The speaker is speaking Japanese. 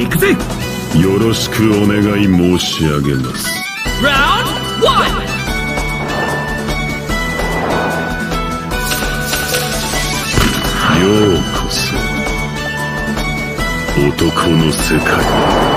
行くぜ。よろしくお願い申し上げます。Round 1ようこそ。男の世界